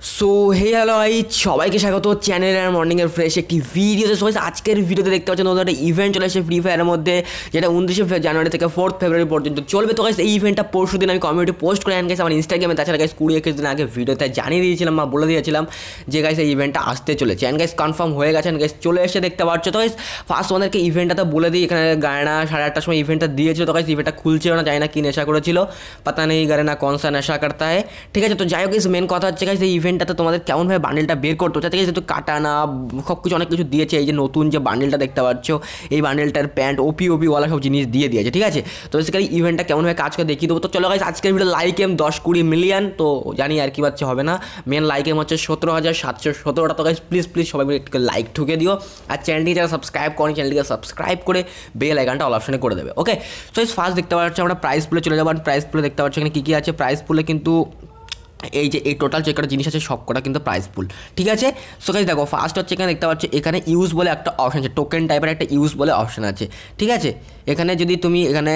So hey hello ভাই সবাইকে স্বাগত। চ্যানেলের মর্নিংয়ের ফ্রেশ একটি ভিডিওতে সবাই আজকের ভিডিওতে দেখতে পাচ্ছেন নতুন একটা ইভেন্ট চলে এসেছে ফ্রি ফায়ারের মধ্যে, যেটা উনত্রিশে জানুয়ারি থেকে ফোর্থ ফেব্রুয়ারি পর্যন্ত চলবে। তো এই ইভেন্টটা পরশু দিন আমি কমিউনিটি পোস্ট করে গেছি আমার ইনস্টাগ্রামে তাছাড়া গাইস কুড়ি একুশ দিন আগে ভিডিওতে জানিয়ে দিয়েছিলাম বা বলে দিয়েছিলাম যে গাইস এই ইভেন্টটা আসতে চলেছে। অ্যান্ড গাইস কনফার্ম হয়ে গেছেন গাইস চলে এসে দেখতে পাচ্ছ। তো গাইস ফার্স্ট আমাদেরকে ইভেন্টটা তো বলে দিই। এখানে গায়না সাড়ে আটটার সময় ইভেন্টটা দিয়েছিল। তো গাইস ইভেন্টটা খুলছিল না, জানি না কি নেশা করেছিল। পাতা নেই গায়না না সা নেশা করতা হয় ঠিক আছে, তো যাই হোক মেন কথা হচ্ছে গাইস এই ইভেন্টটাতে তোমাদের কেমনভাবে বান্ডেলটা বের করতে হচ্ছে? থেকে যেহেতু কাটানা সব কিছু অনেক কিছু দিয়েছে, এই যে নতুন যে বান্ডেলটা দেখতে পাচ্ছ, এই বান্ডেলটার প্যান্ট ওপি ওপিওয়ালা সব জিনিস দিয়ে দিয়েছে, ঠিক আছে? তো বেসিক্যালি ইভেন্টটা কেমনভাবে কাজ করে দেখিয়ে দেবো। তো চলো গাইস আজকের ভিডিও লাইক এম দশ কুড়ি মিলিয়ন তো জানি আর কি বাচ্চা হবে না। মেন লাইক এম হচ্ছে সতেরো হাজার সাতশো সতেরোটা। তো গাইস প্লিজ প্লিজ সবাই মিলে একটু লাইক ঠুকে দিও। আর চ্যানেলটি যারা সাবস্ক্রাইব করেন চ্যানেলটিকে সাবস্ক্রাইব করে বেল আইকনটা অল অপশনে করে দেবে ওকে সো ফার্স্ট দেখতে পাচ্ছি আমরা প্রাইস পুলে চলে যাব। আর প্রাইস পুলে দেখতে পাচ্ছি এখানে কী কী আছে? প্রাইস পুলে কিন্তু এই যে এই টোটাল যে কটা জিনিস আছে সব কটা কিন্তু প্রাইস পুল ঠিক আছে? সো গাইজ দেখো ফার্স্ট হচ্ছে এখানে দেখতে পাচ্ছ, এখানে ইউজ বলে একটা অপশন আছে টোকেন টাইপের একটা ইউজ বলে অপশন আছে, ঠিক আছে? এখানে যদি তুমি এখানে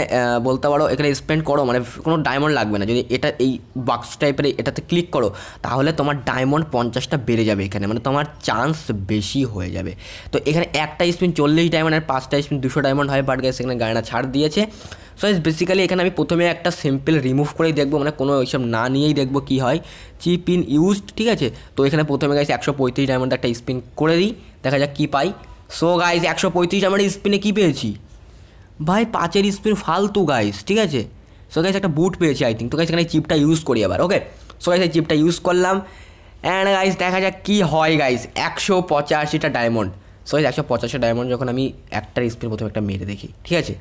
বলতে পারো, এখানে স্পেন্ড করো মানে কোনো ডায়মন্ড লাগবে না, যদি এটা এই বক্স টাইপের এটাতে ক্লিক করো, তাহলে তোমার ডায়মন্ড পঞ্চাশটা বেড়ে যাবে এখানে মানে তোমার চান্স বেশি হয়ে যাবে। তো এখানে একটা স্পিন চল্লিশ ডায়মন্ড আর পাঁচটা স্পিন দুশো ডায়মন্ড হয় বাট গাইস এখানে গাড়িটা ছাড় দিয়েছে। সো বেসিক্যালি এখানে আমি প্রথমে একটা সিম্পল রিমুভ করেই দেখব মানে কোনো এইসব না নিয়েই দেখব কী হয়। চিপ ইন ইউজড ঠিক আছে? তো এখানে প্রথমে গাইস একশো পঁয়ত্রিশ ডায়মন্ড একটা স্পিন করে দিই, দেখা যাক কী পাই। সো গাইস একশো পঁয়ত্রিশ ডায়মন্ডের স্পিনে কী পেয়েছি? ভাই, পাঁচের স্পিন ফালতু গাইস ঠিক আছে? সো গাইস একটা বুট পেয়েছি আই থিঙ্ক তো গাইস এখানে চিপটা ইউজ করি আবার ওকে সো গাইস এই চিপটা ইউজ করলাম। অ্যান্ড গাইস দেখা যাক কী হয় গাইস একশো পঁচাশিটা ডায়মন্ড সো একশো পঁচাশি ডায়মন্ড যখন আমি একটার স্পিন প্রথমে একটা মেরে দেখি, ঠিক আছে?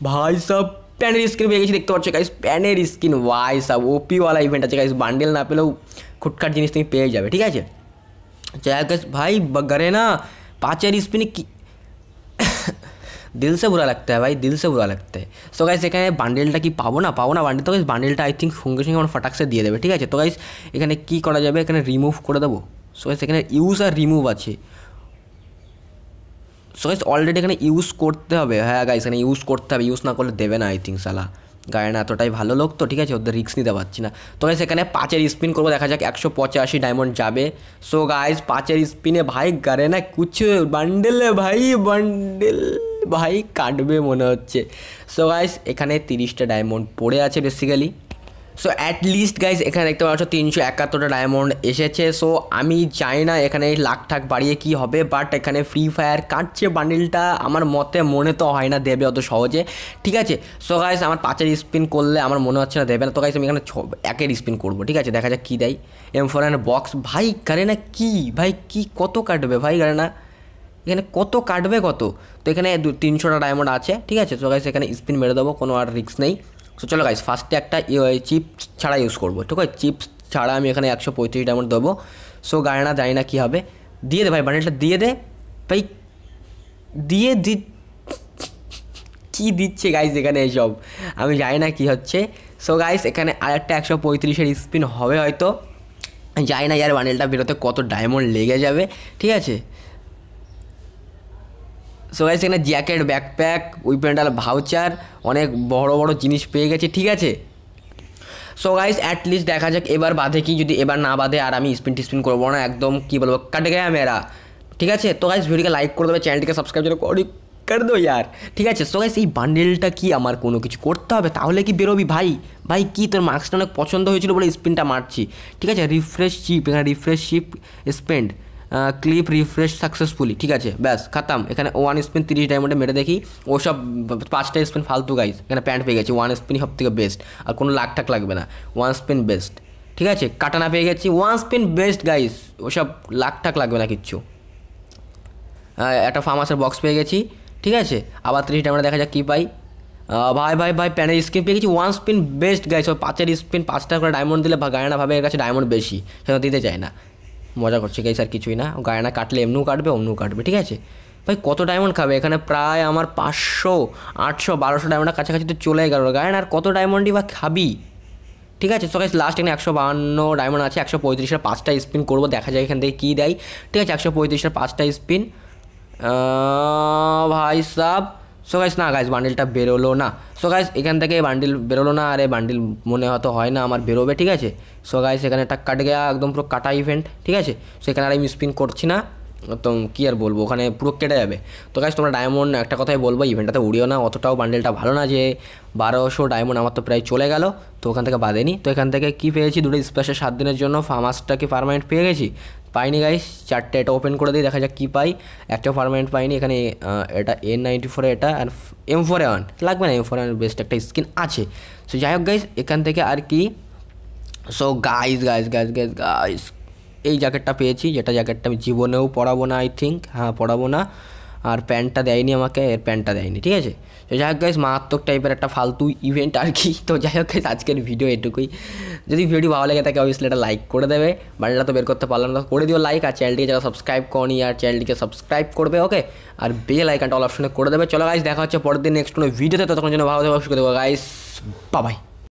ভাই সব প্যানের স্কিন পেয়ে গেছি দেখতে পাচ্ছ গাইস প্যানের স্কিন ওয়াই সব ওপিওয়ালা ইভেন্ট আছে গাইস বান্ডেল না পেলেও খুটখাট জিনিস তুমি পেয়ে যাবে ঠিক আছে যাই হোক ভাই গরে না পাঁচের স্পিনে কি দিল সে বুড়া লাগতে হয় ভাই দিল সে বুড়া লাগতে হয় সো গাইস এখানে বান্ডেলটা কি পাবো না পাবো না বান্ডেল তো গাইস বান্ডেলটা আই থিঙ্ক সঙ্গে সঙ্গে আমার ফটাকসে দিয়ে দেবে ঠিক আছে তো গাইস এখানে কী করা যাবে এখানে রিমুভ করে দেবো সো গাইস এখানে ইউজ আর রিমুভ আছে সো গাইস অলরেডি এখানে ইউজ করতে হবে। হ্যাঁ গাইস এখানে ইউজ করতে হবে। ইউজ না করলে দেবে না আই থিঙ্ক সালা না এতটাই ভালো লোক তো, ঠিক আছে? ওদের রিক্স নিতে পারছি না। তো গাইস এখানে পাঁচের স্পিন করব, দেখা যাক একশো পঁচাশি ডায়মন্ড যাবে। সো গাইস পাঁচের স্পিনে ভাই গারে না কুছ বান্ডেলে ভাই বান্ডেল ভাই কাটবে মনে হচ্ছে। সো গাইস এখানে তিরিশটা ডায়মন্ড পড়ে আছে basically so at least guys এখানে দেখতে পাচ্ছ তিনশো একাত্তরটা ডায়মন্ড এসেছে। সো আমি চাই না এখানে লাখ ঠাক বাড়িয়ে কি হবে বাট এখানে ফ্রি ফায়ার কাটছে বান্ডিলটা। আমার মতে মনে তো হয় না দেবে অত সহজে। ঠিক আছে? সো গাইজ আমার পাঁচের স্পিন করলে আমার মনে হচ্ছে না দেবে না। তো গাইজ আমি এখানে ছ, একের স্পিন করব। ঠিক আছে? দেখা যাক কী দেয়। এম ফোর বক্স ভাই গাড়ে না কী? ভাই, কী কত কাটবে? ভাই গাড়ে না? এখানে কত কাটবে কত? তো, এখানে তিনশোটা ডায়মন্ড আছে। ঠিক আছে? সো গাইজ এখানে স্পিন মেরে দেবো, কোনো আর রিস্ক নেই। সো চলো গাইস ফার্স্টে একটা চিপ ছাড়া ইউজ করব, ঠিক আছে? চিপস ছাড়া আমি এখানে একশো পঁয়ত্রিশ ডায়মন্ড দেবো। সো গাড়ি না জানি না কী হবে। দিয়ে দে ভাই বান্ডেলটা দিয়ে দে। ভাই, দিয়ে দি কী দিচ্ছে গাইস এখানে এইসব আমি জানি না কী হচ্ছে। সো গাইস এখানে আর একটা একশো পঁয়ত্রিশের স্পিন হবে হয়তো। জানি না ইয়ার বান্ডেলটা বেরোতে কত ডায়মন্ড লেগে যাবে, ঠিক আছে? সো গাইস এখানে জ্যাকেট ব্যাকপ্যাক উইপেন্ডাল ভাউচার অনেক বড় বড় জিনিস পেয়ে গেছে, ঠিক আছে? সো গাইস অ্যাটলিস্ট দেখা যাক এবার বাঁধে কি, যদি এবার না বাঁধে আর আমি স্পিন টিস্পিন করব না, একদম কী বলব, কাটে গেয়া মেরা ঠিক আছে? তো গাইস ভিডিওকে লাইক করে দেবে চ্যানেলটিকে সাবস্ক্রাইব করে করে দো ইয়ার ঠিক আছে? সো গাইস এই বান্ডেলটা কি আমার কোনো কিছু করতে হবে? তাহলে কি বেরোবি ভাই? ভাই, কি তোর মার্কসটা অনেক পছন্দ হয়েছিল বলে স্পিনটা মারছি। ঠিক আছে? রিফ্রেশ চিপ এখানে refresh chip spend clip refresh successfully ঠিক আছে? ব্যাস, খাতাম। এখানে ওয়ান স্পিন তিরিশ ডায়মন্ডে মেরে দেখি, ওসব পাঁচটা স্পিন ফালতু গাইজ এখানে প্যান্ট পেয়ে গেছি ওয়ান স্পিনই সব থেকে বেস্ট আর কোনো লাখ টাক লাগবে না ওয়ান স্পিন বেস্ট ঠিক আছে? কাটানা পেয়ে গেছি ওয়ান স্পিন বেস্ট গাইজ ওসব লাখ টাক লাগবে না কিচ্ছু। একটা ফার্মাসের বক্স পেয়ে গেছি, ঠিক আছে? আবার তিরিশ ডায়মন্ডে দেখা যাক কী পাই। ভাই ভাই ভাই প্যানের স্পিন পেয়ে গেছি ওয়ান স্পিন বেস্ট গাইজ ওই পাঁচের স্পিন পাঁচটা করে ডায়মন্ড দিলে গায়না ভাবে এর কাছে ডায়মন্ড বেশি, সেটা দিতে চায় না। মজা করছে গাইস আর কিছুই না। গায়ে না কাটলে এমনিও কাটবে, অমনিও কাটবে, ঠিক আছে? ভাই, কত ডায়মন্ড খাবে? এখানে প্রায় আমার পাঁচশো, আটশো, বারোশো ডায়মন্ডের কাছাকাছি তো চলে গেল। গায়ে আর কত ডায়মন্ডই বা খাবি? ঠিক আছে? সো গাইস লাস্ট এখানে একশো বাহান্ন ডায়মন্ড আছে, একশো পঁয়ত্রিশের পাঁচটা স্পিন করব, দেখা যায় এখান থেকে কী দেয়। ঠিক আছে? একশো পঁয়ত্রিশের পাঁচটা স্পিন ভাই সাব সো গাইস না গাইস বান্ডিলটা বেরোলো না। সো গাইস এখান থেকে বান্ডিল বেরোলো না, আরে বান্ডিল মনে হয়তো হয় না, আমার বেরোবে, ঠিক আছে? সো গাইস এখানে একটা কাট গেয়া, একদম পুরো কাটা ইভেন্ট ঠিক আছে? সেখানে আর আমি স্পিন করছি না। তো কী আর বলব, ওখানে পুরো কেটে যাবে। তো গাইস তোমরা ডায়মন্ড একটা কথাই বলব ইভেন্টটাতে উড়িও না, অতটাও বান্ডেলটা ভালো না যে বারোশো ডায়মন্ড আমার তো প্রায় চলে গেল, তো ওখান থেকে বাদেনি। তো এখান থেকে কী পেয়েছি, দুটো স্পেশাল সাত দিনের জন্য ফার্মাসটা কি পারমানেন্ট পেয়ে গেছি? পাইনি গাইস চারটে এটা ওপেন করে দিই, দেখা যাক কী পাই। একটা পারমানেন্ট পাইনি, এখানে এটা এন নাইনটি ফোরে এটা, আর এম ফোরে ওয়ান লাগবে না এম ফোরে ওয়ান বেস্ট একটা স্কিন আছে। সো যাই হোক গাইস এখান থেকে আর কি। So guys guys guys guys guys এই জ্যাকেটটা পেয়েছি, যেটা জ্যাকেটটা আমি জীবনেও পরাবো না আই থিঙ্ক হ্যাঁ পরাবো না। আর প্যান্টটা দেয়নি আমাকে, এর প্যান্টটা দেয়নি, ঠিক আছে? তো যাই হোক গাইস মারাত্মক টাইপের একটা ফালতু ইভেন্ট আর কি। তো যাই হোক গাইস আজকের ভিডিও এটুকুই। যদি ভিডিও ভালো লেগে তাকে অবভিয়াসলি এটা লাইক করে দেবে। বাড়িটা তো বের করতে পারলাম না। করে দিও লাইক আর চ্যানেলটিকে যারা সাবস্ক্রাইব করনি আর চ্যানেলটিকে সাবস্ক্রাইব করবে ওকে আর বেল আইকনটা অল অপশনে করে দেবে। চলো গাইস দেখা হচ্ছে পরের দিন নেক্সট কোনো ভিডিওতে ততক্ষণ জন্য ভালো থাকবে সুখে দেবো গাইস বাবাই